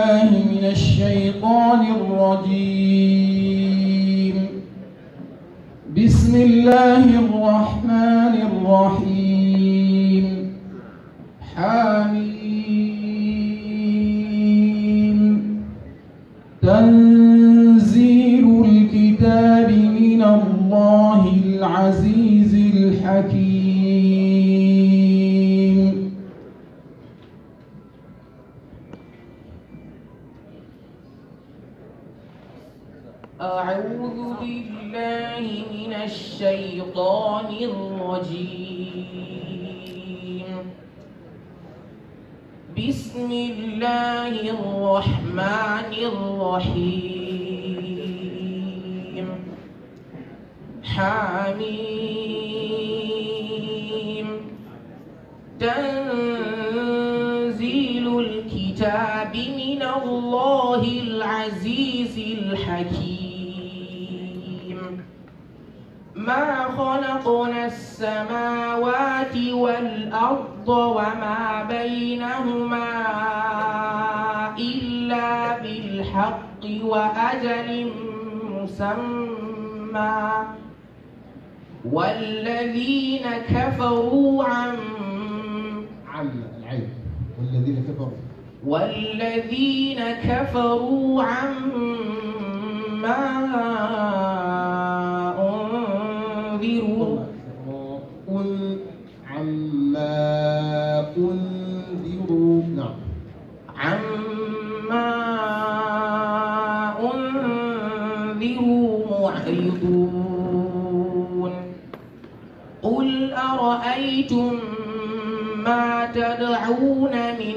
من الشيطان الرجيم. بسم الله الرحمن الرحيم. حميم. أعوذ بالله من الشيطان الرجيم. بسم الله الرحمن الرحيم. حميم. تنزيل الكتاب من الله العزيز الحكيم. ما خلقنا السماوات والأرض وما بينهما إلا بالحق وأجل مسمى. والذين كفروا عن عم العين. والذين كفروا. والذين كفروا عما أنذروا معرضون قل أرأيتم ما تدعون من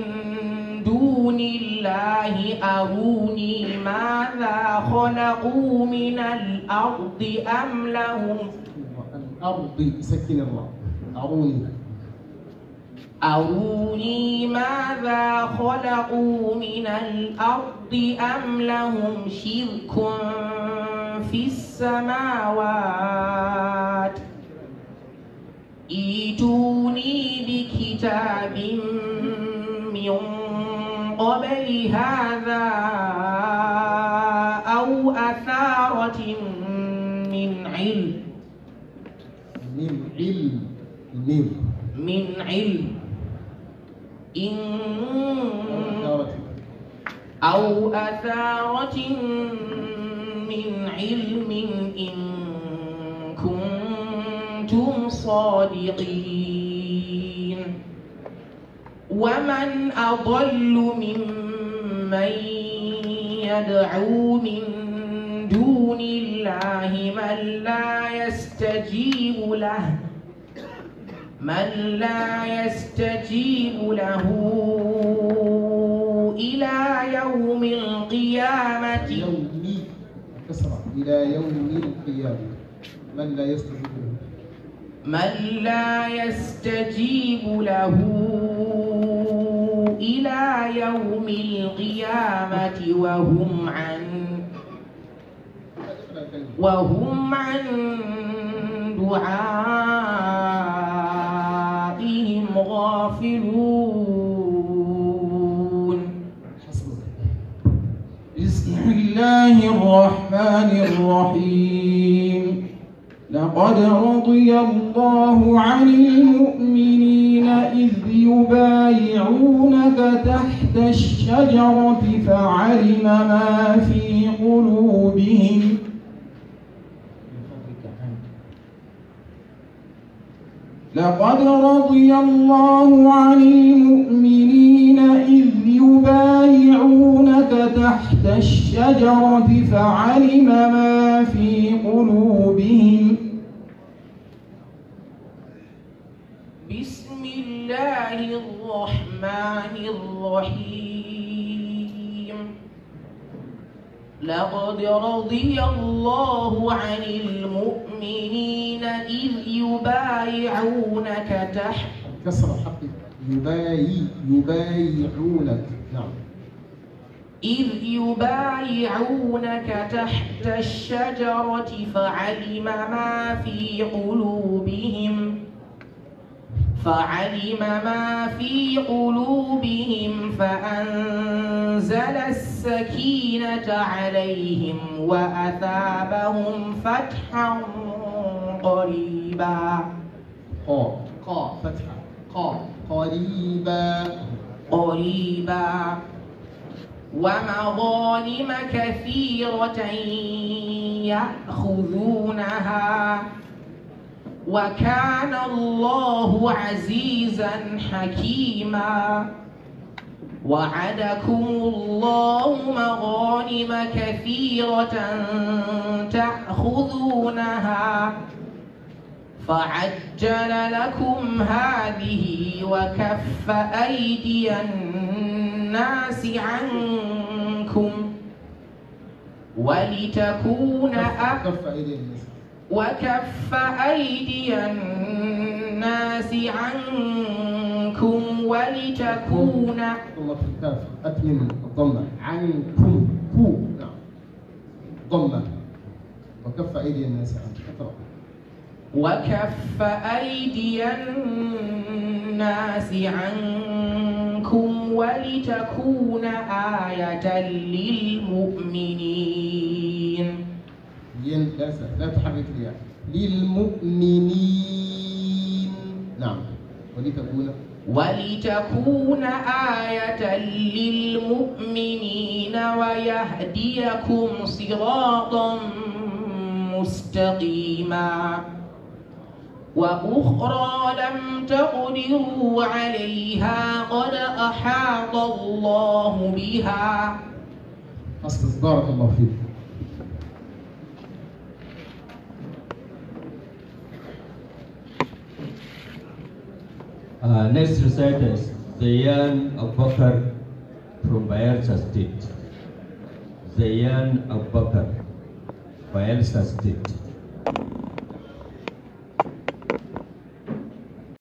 دون الله؟ أروني ماذا خلقوا من الأرض أم لهم؟ الأرض سكن الراء أروني. أروني ماذا خلقوا من الأرض أم لهم شرك في السماوات ايتوني بكتاب من قبل هذا أو أثارة من علم ميم علم من علم إن أو أثارة من علم إن كنتم صادقين. ومن أضل ممن يدعو من دون الله من لا يستجيب له. من لا يستجيب له إلى يوم القيامة. يومي إلى يوم القيامة. من لا يستجيب له؟ من لا يستجيب له إلى يوم القيامة وهم عن وهم عن دعائهم غافلون. بسم الله الرحمن الرحيم. لقد رضي الله عن المؤمنين إذ يبايعونك تحت الشجرة فعلم ما في قلوبهم. لقد رضي الله عن المؤمنين إذ يبايعونك تحت الشجرة فعلم ما في قلوبهم. بسم الله الرحمن الرحيم. لقد رضي الله عن المؤمنين إذ يبايعونك تحت كسرة حقك يبايي يبايعونك. نعم. إذ يبايعونك تحت الشجرة فعلم ما في قلوبهم. فعلم ما في قلوبهم فأنزل السكينة عليهم وأثابهم فتحا قريبا. قا قا فتحة قا قريبا. قريبا. ومغانم كثيرة يأخذونها. وكان الله عزيزا حكيما. وعدكم الله مغانم كثيرة تأخذونها. فعجل لكم هذه وكف أيدي الناس عنكم. ولتكون أ... كف أيدي الناس. وكف أيدي الناس عنكم ولتكون ضمة في الكاف. أتمم الضمة عنكم. كو. نعم ضمة وكف أيدي الناس عنك اقرأ. وكف أيدي الناس عنكم ولتكون آية للمؤمنين. الياء للمؤمنين نعم ولتكون ولتكون آية للمؤمنين ويهديكم صراطا مستقيما وأخرى لم تقدروا عليها قد أحاط الله بها أصبر بارك الله فيك Uh, next reciter is Zayan Abubakar from Bayelsa State. Zayan Abubakar, Bayelsa State.